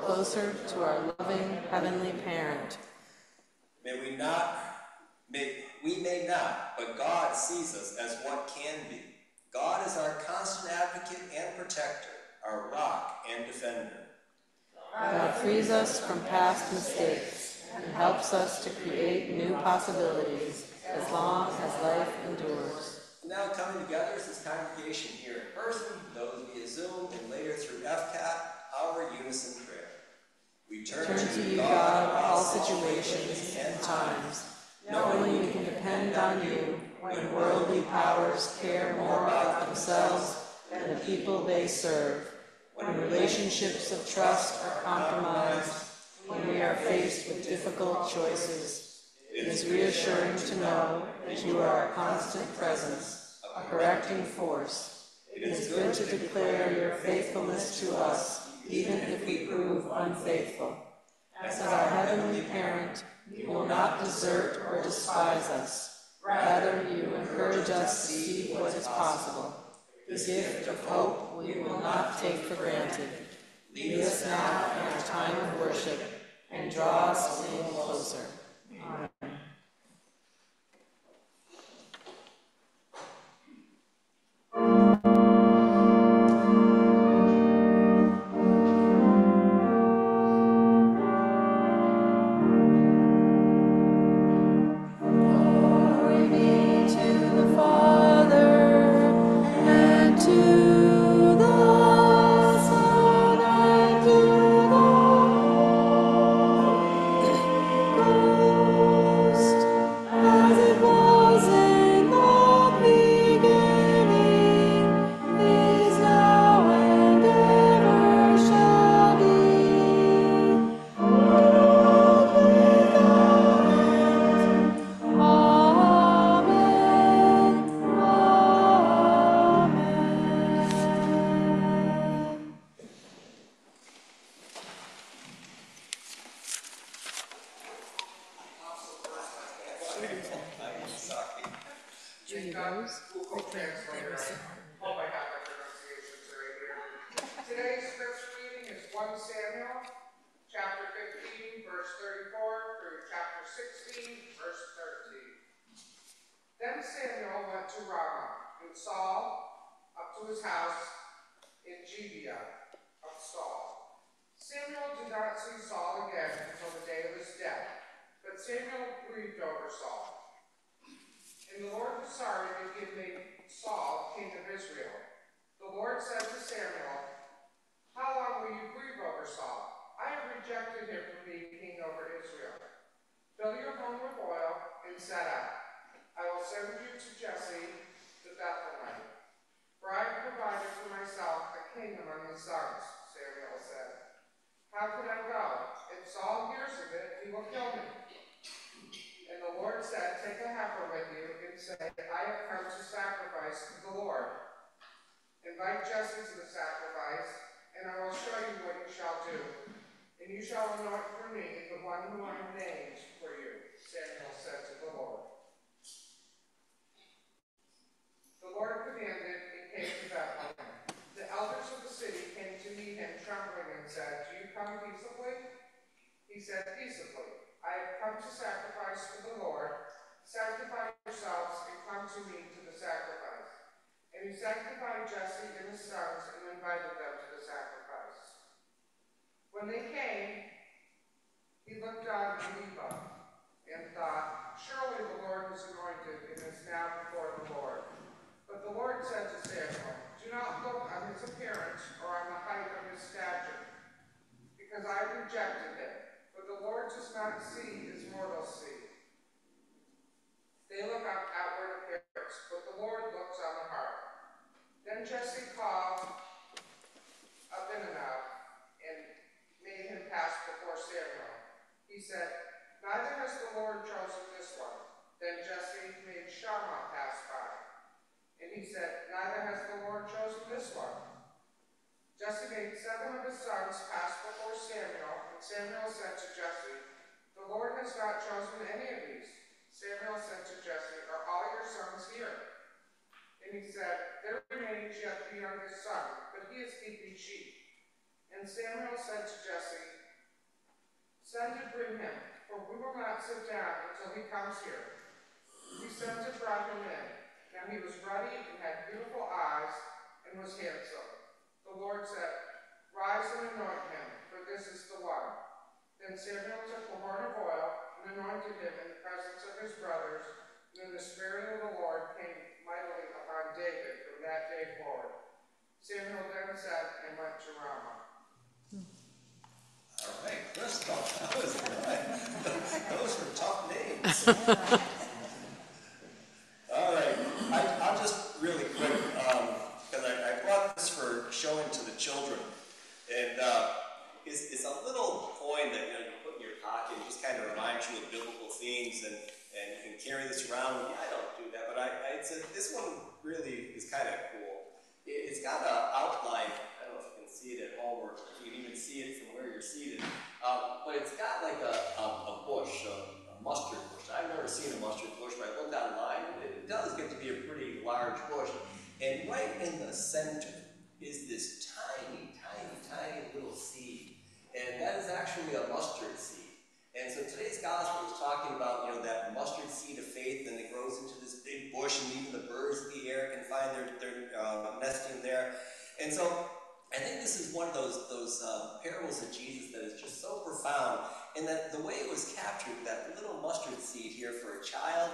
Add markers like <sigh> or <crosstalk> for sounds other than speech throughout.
closer to our loving Heavenly Parent. May we not, may, we may not, but God sees us as what can be. God is our constant advocate and protector, our rock and defender. God frees us from past mistakes and helps us to create new possibilities as long as life endures. Now coming together as this congregation here in person, those via Zoom, and later through FCAT, our unison prayer. We turn, turn to you, God, all situations and times, knowing we can depend on you when worldly powers care more about themselves than the people they serve, when relationships of trust are compromised, when we are faced with difficult choices. It is reassuring to know that you are a constant presence, a correcting force. It is good to declare your faithfulness to us even if we prove unfaithful. As our heavenly parent, You will not desert or despise us. Rather, you encourage us to see what is possible. The gift of hope we will not take for granted. Lead us now in our time of worship and draw us little closer. Amen. To the sacrifice. And he sanctified Jesse and his sons and invited them to the sacrifice. When they came, he looked on Eliab and thought, Surely the Lord is anointed and is now before the Lord. But the Lord said to Samuel, Do not look on his appearance or on the height of his stature, because I rejected him. But the Lord does not see as mortals see. They look on appearance, but the Lord looks on the heart. Then Jesse called Abinadab and made him pass before Samuel. He said, Neither has the Lord chosen this one. Then Jesse made Shammah pass by. And he said, Neither has the Lord chosen this one. Jesse made seven of his sons pass before Samuel, and Samuel said to Jesse, The Lord has not chosen any of these. Samuel said to Jesse, Are And he said, There remains yet the youngest son, but he is keeping sheep. And Samuel said to Jesse, Send and bring him, for we will not sit down until he comes here. He sent and brought him in. Now he was ruddy and had beautiful eyes and was handsome. The Lord said, Rise and anoint him, for this is the one. Then Samuel took the horn of oil and anointed him in the presence of his brothers. And then the Spirit of the Lord came mightily upon David from that day forward. Samuel then said and went to Ramah. All right, Crystal, that was good. <laughs> Those were tough names. <laughs> All right, I, I'll just really quick, um, because I, I brought this for showing to the children. And, uh, it's, it's a little coin that, you know, you put in your pocket, it just kind of reminds you of biblical themes and, and you can carry this around. Yeah, I don't do that, but I, I, it's a, this one really is kind of cool. It, it's got an outline, I don't know if you can see it at home or if you can even see it from where you're seated. Um, but it's got like a, a, a bush, a mustard bush. I've never seen a mustard bush, but I looked online, and it does get to be a pretty large bush. And right in the center is this tiny, tiny, tiny little seed. And that is actually a mustard seed. And so today's gospel is talking about, you know, that mustard seed of faith, and it grows into this big bush, and even the birds of the air can find their, their uh, nesting there. And so I think this is one of those those uh, parables of Jesus that is just so profound, and that the way it was captured, that little mustard seed here for a child,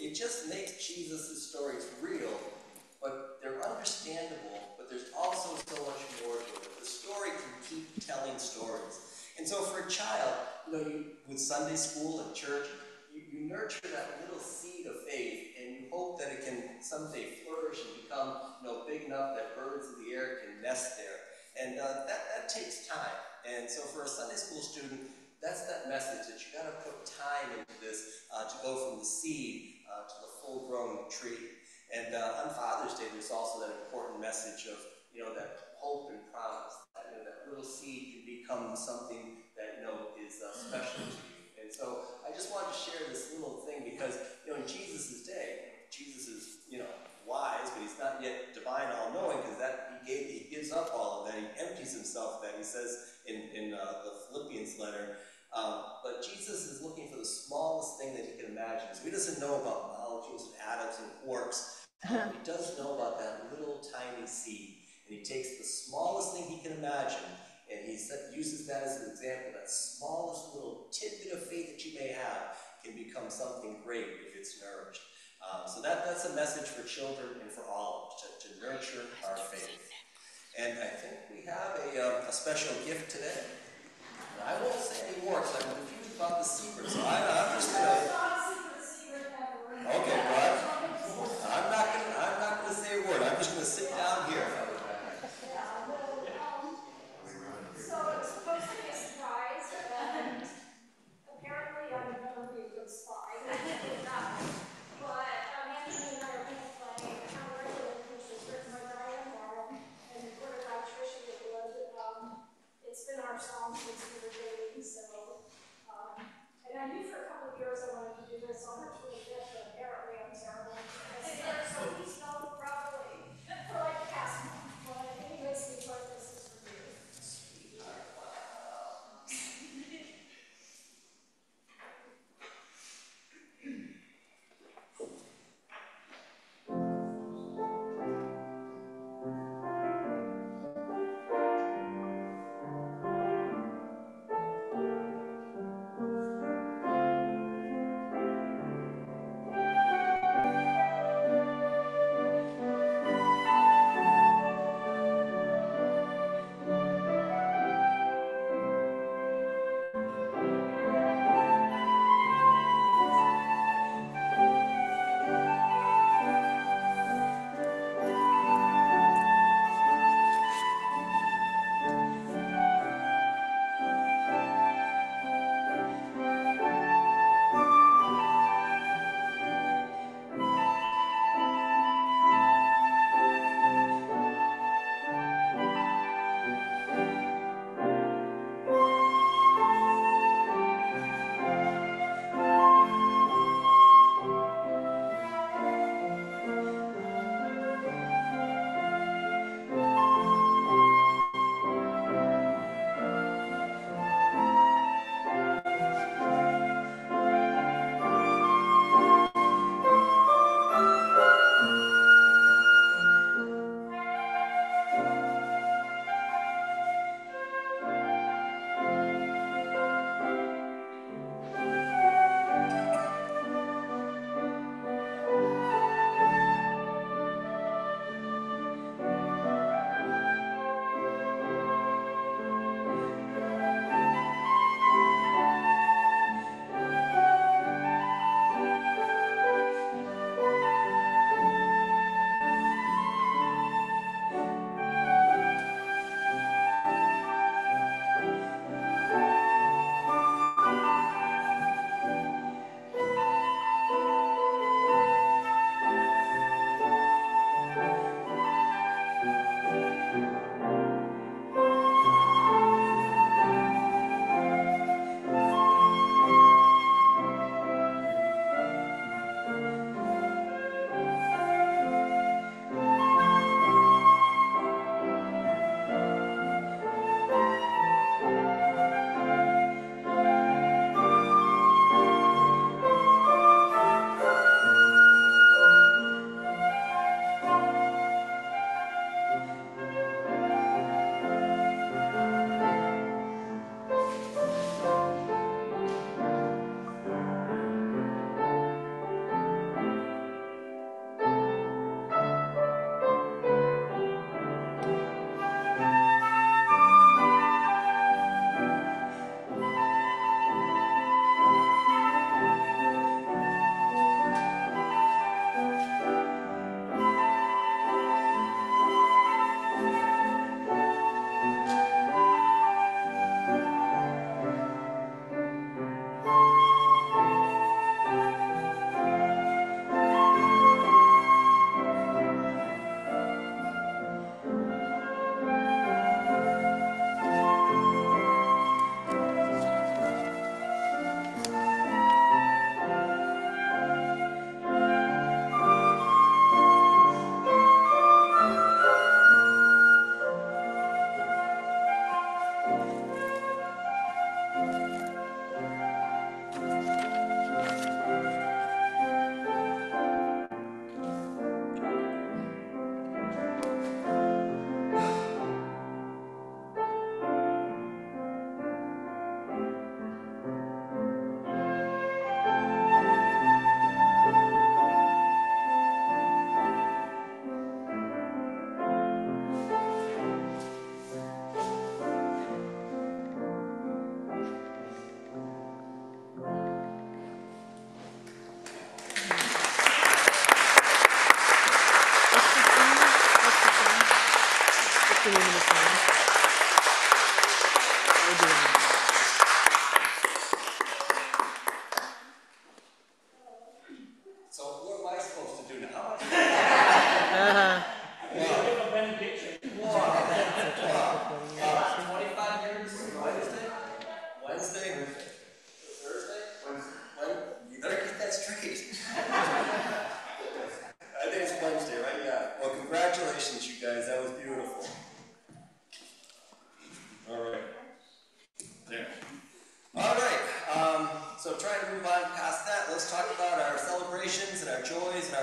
it just makes Jesus' stories real, but they're understandable. But there's also so much more to it. The story can keep telling stories, and so for a child, you know, you, with Sunday school and church, you, you nurture that little seed of faith, and you hope that it can someday flourish and become, you know, big enough that birds of the air can nest there. And uh, that, that takes time. And so for a Sunday school student, that's that message that you got to put time into this uh, to go from the seed uh, to the full-grown tree. And uh, on Father's Day, there's also that important message of, you know, that hope and promise. That, you know, that little seed can become something that, you know, is uh, special to you. And so I just wanted to share this little thing because, you know, in Jesus' day, Jesus is, you know, wise, but he's not yet divine, all-knowing, because that he gave, he gives up all of that. He empties himself. That he says in in uh, the Philippians letter. Um, but Jesus is looking for the smallest thing that he can imagine. So he doesn't know about molecules and atoms and quarks. But he <laughs> does know about that little tiny seed, and he takes the smallest thing he can imagine, and he uses that as an example. That smallest little tidbit of faith that you may have can become something great if it's nourished. Um, so that, that's a message for children and for all of us, to, to nurture our faith. And I think we have a, um, a special gift today. And I won't say any more because I'm confused about the secret, so I, I'm just gonna. Okay, but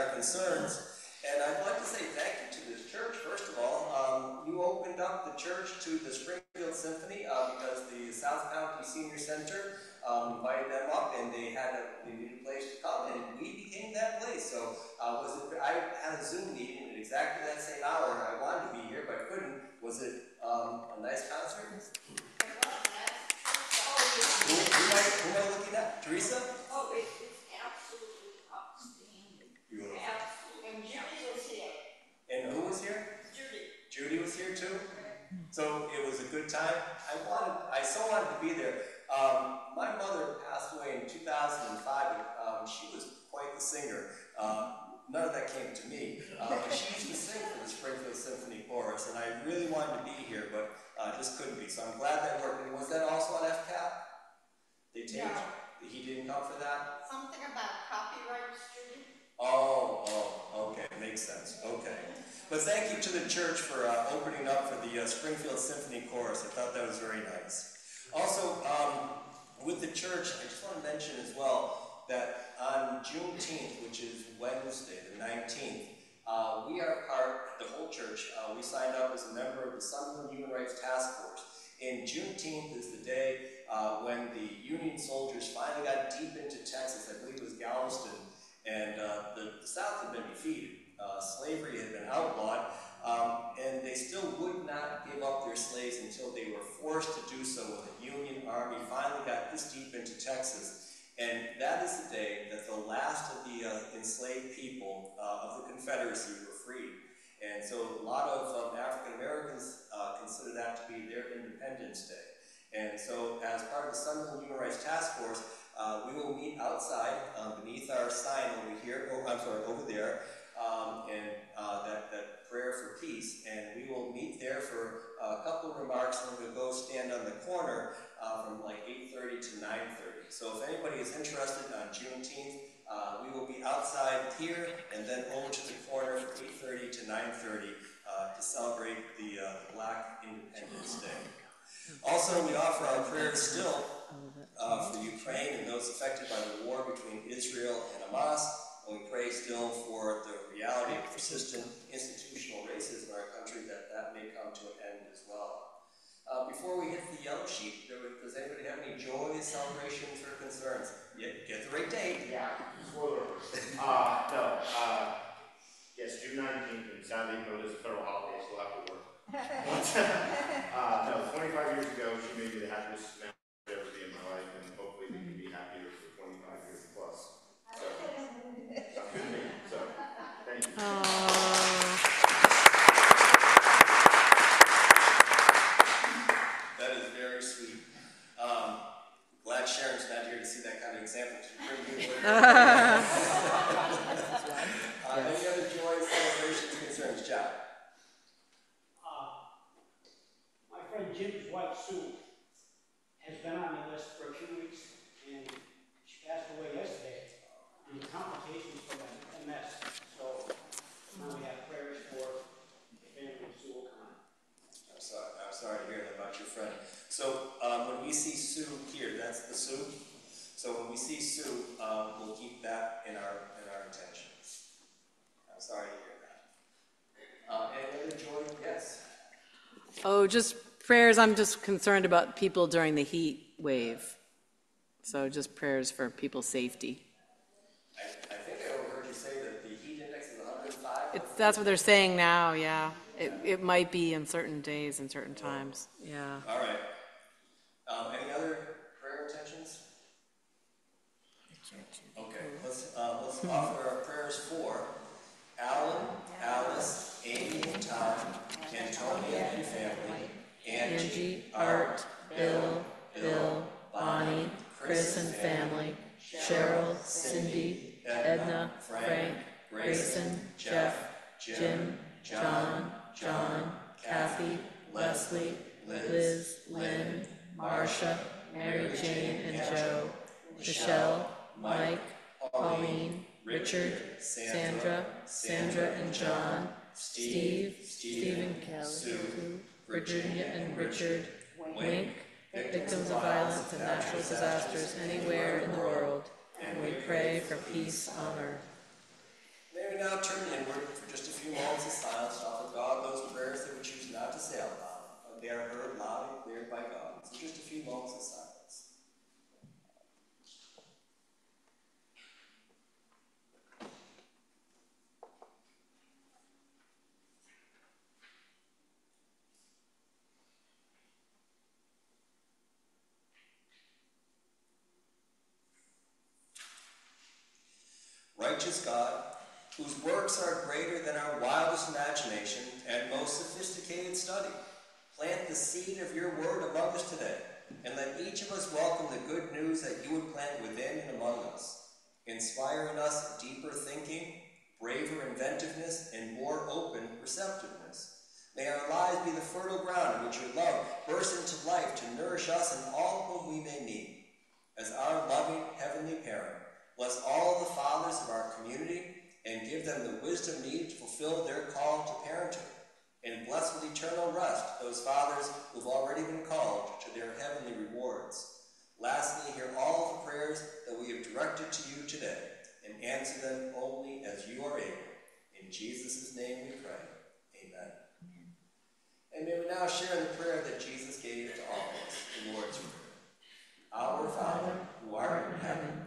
our concerns. And I'd like to say thank you to this church, first of all. Um, you opened up the church to the Springfield Symphony uh, because the South County Senior Center um, invited them up and they had a, they needed a place to come and we became that place. So uh, was it, I had a Zoom meeting at exactly that same hour and I wanted to be here but couldn't. Was it um, a nice concert? Who, who, am I, who am I looking at? Teresa? Oh, it is absolutely outstanding. Beautiful. Absolutely. And Judy was here. And who was here? Judy. Judy was here too. So it was a good time. I wanted, I so wanted to be there. Um, my mother passed away in 2005. Um, she was quite the singer. Uh, none of that came to me. Uh, but she used to sing for the Springfield Symphony Chorus, and I really wanted to be here, but uh, just couldn't be. So I'm glad that worked. And was that also on FCAT? They taped. He didn't come for that. Something about copyright Judy? Oh, oh, okay, makes sense, okay. But thank you to the church for uh, opening up for the uh, Springfield Symphony Chorus. I thought that was very nice. Also, um, with the church, I just want to mention as well that on Juneteenth, which is Wednesday, the 19th, uh, we are part, the whole church, uh, we signed up as a member of the Sunderland Human Rights Task Force. And Juneteenth is the day uh, when the Union soldiers finally got deep into Texas. I believe it was Galveston and uh, the South had been defeated. Uh, slavery had been outlawed, um, and they still would not give up their slaves until they were forced to do so when the Union Army finally got this deep into Texas. And that is the day that the last of the uh, enslaved people uh, of the Confederacy were freed. And so a lot of um, African Americans uh, consider that to be their Independence Day. And so, as part of the Sunderland Human Rights Task Force, uh, we will meet outside um, beneath our sign over here, oh, I'm sorry, over there, um, and uh, that, that prayer for peace. And we will meet there for a couple of remarks, and we'll go stand on the corner uh, from like 8.30 to 9.30. So if anybody is interested on Juneteenth, uh, we will be outside here and then over to the corner from 8.30 to 9.30 uh, to celebrate the uh, Black Independence Day. Also, we offer our prayers still uh, for Ukraine and those affected by the war between Israel and Hamas. And we pray still for the reality of persistent institutional racism in our country that that may come to an end as well. Uh, before we hit the yellow sheet, there was- does anybody have any joys, celebrations, or concerns? Get, get the right date. Yeah, spoiler. Uh, no, uh, yes, June nineteenth, and sadly, no, it is a federal holiday, so we'll have to work. <laughs> <laughs> Uh, no, twenty-five years ago, she made me the happiest man I've ever seen in my life, and hopefully they can be happier for twenty-five years plus. So, sounds good to me, so, thank you. Oh, That is very sweet. Um, glad Sharon's not here to see that kind of example. She any other joys, celebrations, concerns, John? Uh, My friend Jim's wife Sue has been on the list for a few weeks, and she passed away yesterday due to complications from MS. So now we have prayers for the family of Sue O'Connor. I'm sorry, I'm sorry to hear that about your friend. So, um, when we see Sue here, that's the Sue. So when we see Sue, um, we'll keep that in our, in our intentions. I'm sorry to hear that. Uh, any other joy? Yes? oh, just prayers, I'm just concerned about people during the heat wave. So just prayers for people's safety. I, I think I overheard you say that the heat index is hundred and five. It's, that's what they're saying now, yeah. It, it might be in certain days and certain times, yeah. All right. Um, any other prayer intentions? Okay, uh, offer our prayers for Alan, Alice, Amy and Tom, Antonia and family, Angie, Art, Bill, Bill, Bonnie, Chris and family, Cheryl, Cindy, Edna, Frank, Grayson, Jeff, Jim, John, John, Kathy, Leslie, Liz, Lynn, Marcia, Mary Jane and Joe, Michelle, Mike, Pauline, Richard, Sandra, Sandra and John, Steve, Stephen Kelly, Sue, Virginia and Richard, Wink, victims of violence and natural disasters anywhere in the world, and we pray for peace on earth. May we now turn inward for just a few moments of silence to offer God those prayers that we choose not to say out loud, but they are heard loud and clear by God. So just a few moments of silence. Righteous God, whose works are greater than our wildest imagination and most sophisticated study, plant the seed of your word among us today, and let each of us welcome the good news that you would plant within and among us, inspiring us deeper thinking, braver inventiveness, and more open receptiveness. May our lives be the fertile ground in which your love bursts into life to nourish us and all whom we may meet. As our loving Heavenly Parent, bless all the fathers of our community and give them the wisdom needed to fulfill their call to parenthood. And bless with eternal rest those fathers who have already been called to their heavenly rewards. Lastly, hear all the prayers that we have directed to you today and answer them only as you are able. In Jesus' name we pray. Amen. And may we now share the prayer that Jesus gave to all of us, the Lord's Prayer. Our Father, who art in heaven,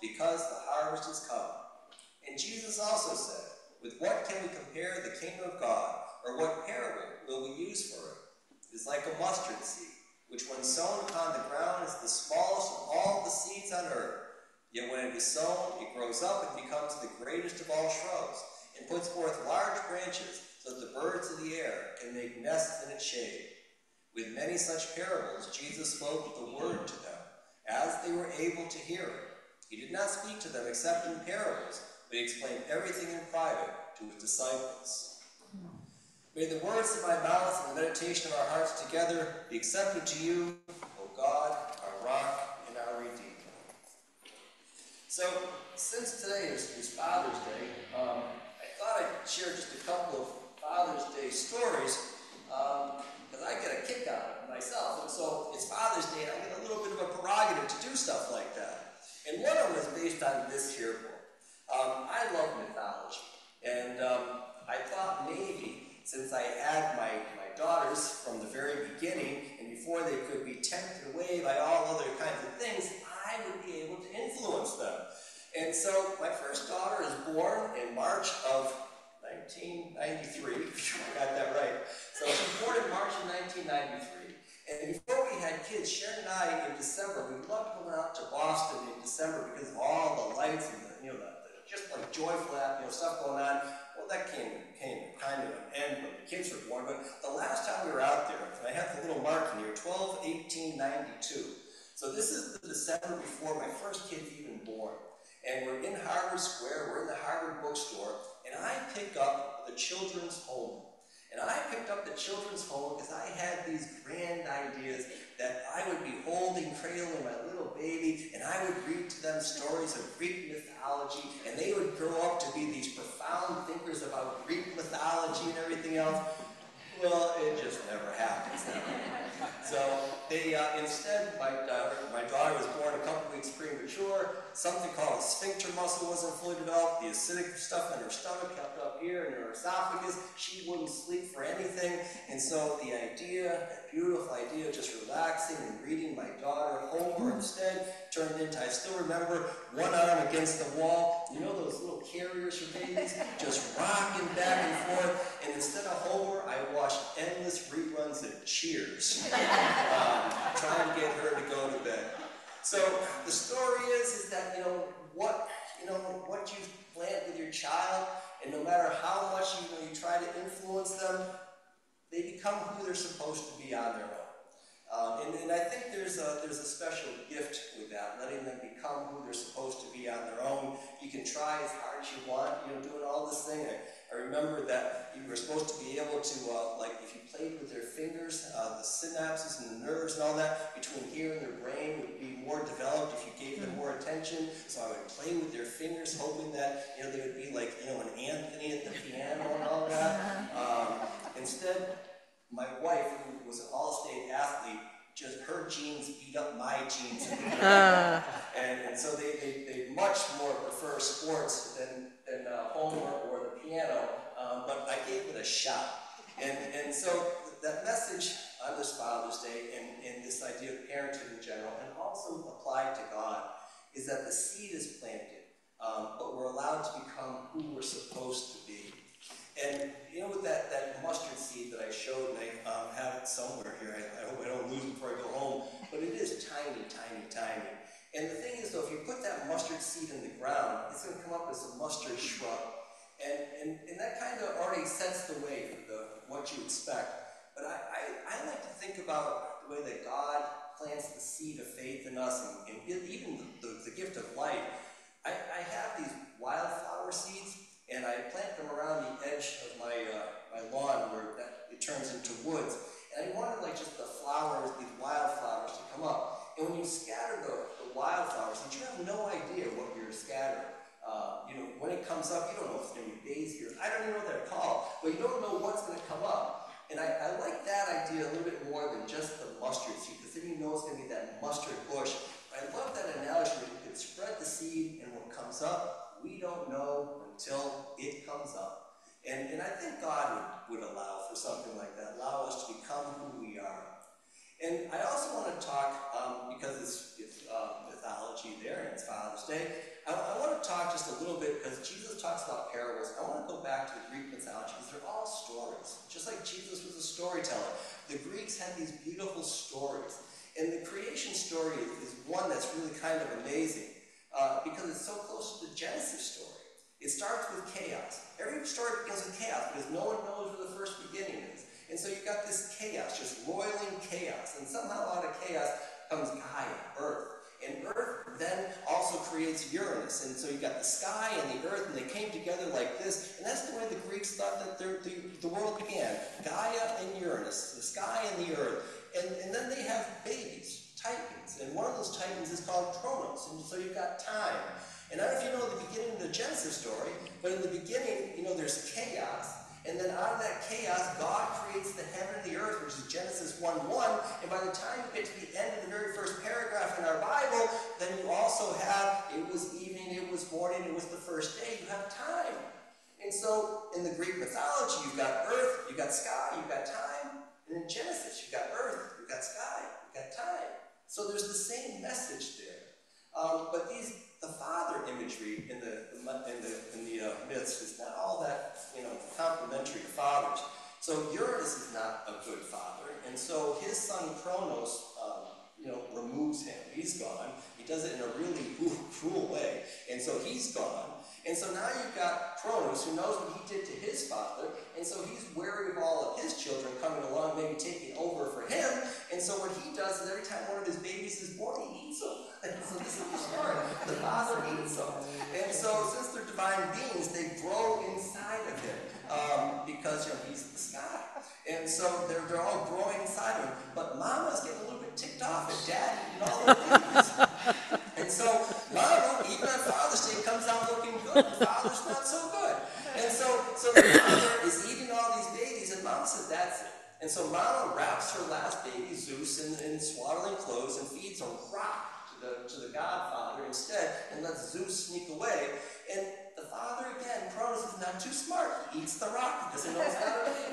Because the harvest is come. And Jesus also said, With what can we compare the kingdom of God, or what parable will we use for it? It is like a mustard seed, which when sown upon the ground is the smallest of all the seeds on earth. Yet when it is sown, it grows up and becomes the greatest of all shrubs, and puts forth large branches, so that the birds of the air can make nests in its shade. With many such parables, Jesus spoke the word to them, as they were able to hear it. He did not speak to them except in parables, but he explained everything in private to his disciples. May the words of my mouth and the meditation of our hearts together be accepted to you, O God, our rock and our redeemer. So, since today is, is Father's Day, um, I thought I'd share just a couple of Father's Day stories because um, I get a kick out of it myself. And so, it's Father's Day, and I get a little bit of a prerogative to do stuff like that the based on this here book. Um, I love mythology, and um, I thought maybe since I had my, my daughters from the very beginning, and before they could be tempted away by all other kinds of things, I would be able to influence them. And so my first daughter is born in March of 1993. <laughs> I got that right. So she was born in March of 1993. And before we had kids, Sharon and I in December, we loved going out to Boston in December because of all the lights and the, you know, the, the just like joyful, you know, stuff going on. Well, that came came kind of an end when the kids were born. But the last time we were out there, and I have the little mark in here, 12, 18, 92. So this is the December before my first kid's even born. And we're in Harvard Square, we're in the Harvard bookstore, and I pick up the children's Homer. And I picked up the children's Homer because I had these grand ideas that I would be holding, cradling my little baby, and I would read to them stories of Greek mythology, and they would grow up to be these profound thinkers about Greek mythology and everything else. Well, it just never happens. so they uh, instead, my, uh, my daughter was born a couple weeks premature. Something called a sphincter muscle wasn't fully developed. The acidic stuff in her stomach kept up here in her esophagus. She wouldn't sleep for anything. And so the idea, beautiful idea of just relaxing and reading my daughter Homer instead turned into, I still remember, one arm against the wall. You know those little carriers for babies? <laughs> Just rocking back and forth. And instead of Homer, I watched endless reruns of Cheers, <laughs> um, trying to get her to go to bed. So the story is, is that you know what you know what you plant with your child, and no matter how much you know you try to influence them, they become who they're supposed to be on their own. Um, and, and I think there's a, there's a special gift with that, letting them become who they're supposed to be on their own. You can try as hard as you want, you know, doing all this thing. I, remember that you were supposed to be able to, uh, like, if you played with their fingers, uh, the synapses and the nerves and all that between here and their brain would be more developed if you gave them more attention. So I would play with their fingers, hoping that, you know, they would be like, you know, an Anthony at the piano and all that. <laughs> Um, instead, my wife, who was an all-state athlete, just her genes beat up my genes. <laughs> and, and so they, they, they much more prefer sports than, than uh, Homer or the piano, um, but I gave it a shot. And, and so that message on this Father's Day and, and this idea of parenting in general, and also applied to God, is that the seed is planted, um, but we're allowed to become who we're supposed to be. And you know, with that, that mustard seed that I showed, and I um, have it somewhere here, I, I, hope I don't lose it before I go home, but it is tiny, tiny, tiny. And the thing is, though, if you put that mustard seed in the ground, it's going to come up as a mustard shrub. And, and, and that kind of already sets the way for the, what you expect. But I, I, I like to think about the way that God plants the seed of faith in us and, and even the, the, the gift of life. I, I have these wildflower seeds and I plant them around the edge of my, uh, my lawn where that, it turns into woods. And I wanted like just the flowers, these wildflowers to come up. And when you scatter the, the wildflowers, you have no idea what you're scattering. Uh, you know, when it comes up, you don't know if it's going to be daisy or I don't even know what they're called, but you don't know what's going to come up. And I, I like that idea a little bit more than just the mustard seed, because then you know it's going to be that mustard bush. I love that analogy where you can spread the seed and what comes up, we don't know until it comes up. And, and I think God would, would allow for something like that, allow us to become who we are. And I also want to talk, um, because it's, it's uh, mythology there and it's Father's Day, I, I, want to talk just a little bit, because Jesus talks about parables. I want to go back to the Greek mythology, because they're all stories. Just like Jesus was a storyteller. The Greeks had these beautiful stories. And the creation story is, one that's really kind of amazing, uh, because it's so close to the Genesis story. It starts with chaos. Every story begins with chaos because no one knows where the first beginning is. And so you've got this chaos, just roiling chaos. And somehow out of chaos comes Gaia, Earth. And Earth then also creates Uranus. And so you've got the sky and the Earth, and they came together like this. And that's the way the Greeks thought that the, the world began Gaia and Uranus, the sky and the Earth. And, and then they have babies, Titans. And one of those Titans is called Kronos. And so you've got time. And I don't know if you know the beginning of the Genesis story, but in the beginning, you know, there's chaos. And then out of that chaos, God creates the heaven and the earth, which is Genesis 1 1. And by the time you get to the end of the very first paragraph in our Bible, then you also have it was evening it was morning, it was the first day. You have time. And so in the Greek mythology, you've got earth, you've got sky, you've got time. And in Genesis, you've got earth, you've got sky, you've got time. So there's the same message there. Um, but these, the father imagery in the, in the, in the uh, myths is not all that, you know, complimentary to fathers. So Uranus is not a good father, and so his son Cronos, um, you know, removes him. He's gone. He does it in a really cruel way, and so he's gone. And so now you've got Cronus, who knows what he did to his father, and so he's wary of all of his children coming along, maybe taking over for him. And so what he does is every time one of his babies is born, he eats them. And so this is the story. The father eats them. And so since they're divine beings, they grow inside of him um, because you know he's the sky. And so they're, they're all growing inside of him. But mama's getting a little bit ticked off at daddy and all the in, in swaddling clothes and feeds a rock the, to the godfather instead and lets Zeus sneak away. And the father, again, Cronus is not too smart. He eats the rock. He doesn't know it's not.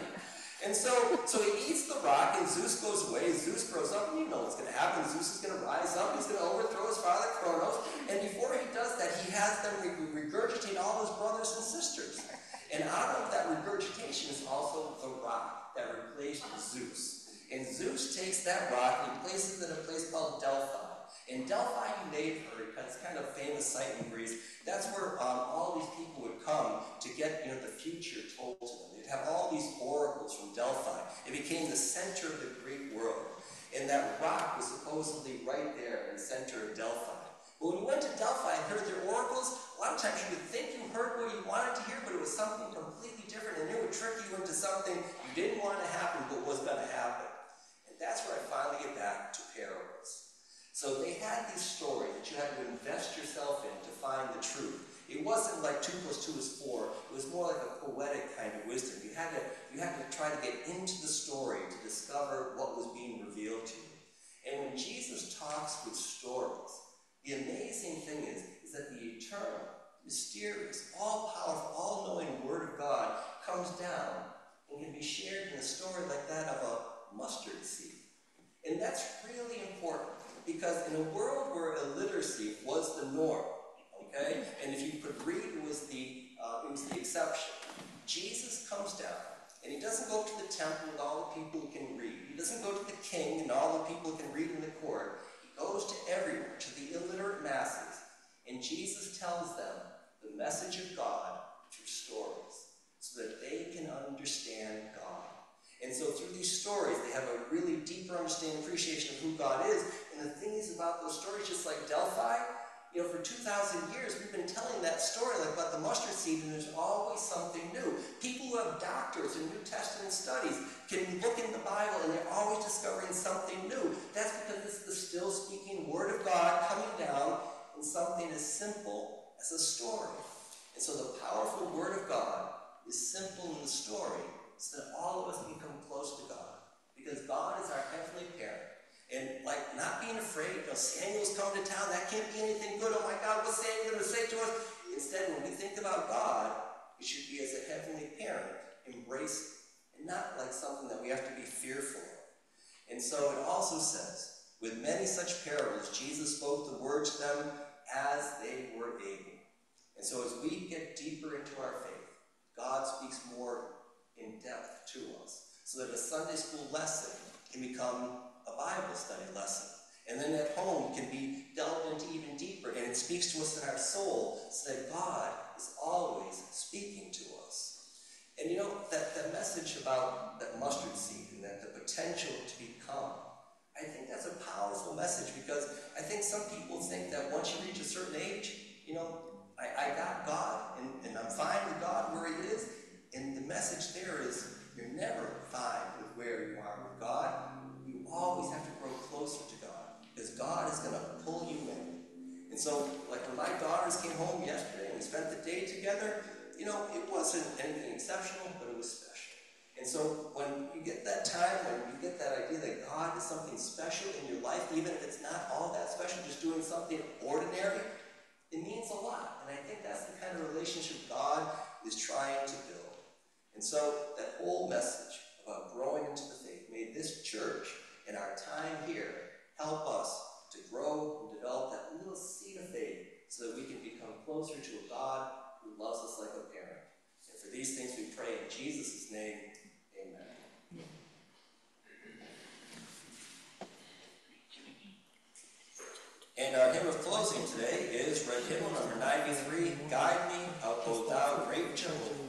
And so, so he eats the rock, and Zeus goes away. Zeus grows up, and you know what's going to happen. Zeus is going to rise up. He's going to overthrow his father Kronos. And before he does that, he has them regurgitate all his brothers and sisters. And out of that regurgitation is also the rock that replaced Zeus. And Zeus takes that rock and he places it in a place called Delphi. In Delphi, you may have heard, it's kind of a famous site in Greece, that's where um, all these people would come to get you know, the future told to them. They'd have all these oracles from Delphi. It became the center of the Greek world. And that rock was supposedly right there in the center of Delphi. But when you went to Delphi and heard their oracles, a lot of times you would think you heard what you wanted to hear, but it was something completely different, and it would trick you into something you didn't want to happen, but was going to happen. That's where I finally get back to parables. So they had these stories that you had to invest yourself in to find the truth. It wasn't like two plus two is four. It was more like a poetic kind of wisdom. You had to, you had to try to get into the story to discover what was being revealed to you. And when Jesus talks with stories, the amazing thing is, is that the eternal, mysterious, all-powerful, all-knowing Word of God comes down and can be shared in a story like that of a mustard seed. And that's really important because in a world where illiteracy was the norm, okay, and if you could read, it was the uh, it was the exception. Jesus comes down, and he doesn't go to the temple with all the people who can read. He doesn't go to the king and all the people who can read in the court. He goes to everyone, to the illiterate masses, and Jesus tells them the message of God through stories, so that they can understand God. And so through these stories, they have a really deeper understanding, appreciation of who God is. And the thing is about those stories, just like Delphi, you know, for 2,000 years, we've been telling that story like about the mustard seed, and there's always something new. People who have doctors in New Testament studies can look in the Bible, and they're always discovering something new. That's because it's the still speaking Word of God coming down in something as simple as a story. And so the powerful Word of God is simple in the story, so that all of us can come close to God. Because God is our heavenly parent. And like not being afraid, you know, Samuel's coming to town, that can't be anything good. Oh my God, what's Samuel going to say to us? Instead, when we think about God, we should be as a heavenly parent, embrace and not like something that we have to be fearful of. And so it also says, with many such parables, Jesus spoke the word to them as they were able. And so as we get deeper into our faith, God speaks more in depth to us, so that a Sunday school lesson can become a Bible study lesson. And then at home can be delved into even deeper, and it speaks to us in our soul, so that God is always speaking to us. And you know, that, that message about that mustard seed and that the potential to become, I think that's a powerful message because I think some people think that once you reach a certain age, you know, I, I got God and, and I'm fine with God where He is, and the message there is you're never fine with where you are with God. You always have to grow closer to God because God is going to pull you in. And so, like when my daughters came home yesterday and we spent the day together, you know, it wasn't anything exceptional, but it was special. And so when you get that time, when you get that idea that God is something special in your life, even if it's not all that special, just doing something ordinary, it means a lot. And I think that's the kind of relationship God is trying to build. And so that whole message about growing into the faith, may this church and our time here help us to grow and develop that little seed of faith so that we can become closer to a God who loves us like a parent. And for these things we pray in Jesus' name, amen. And our hymn of closing today is Red Hymn number 93, Guide Me, O Thou Great Jehovah.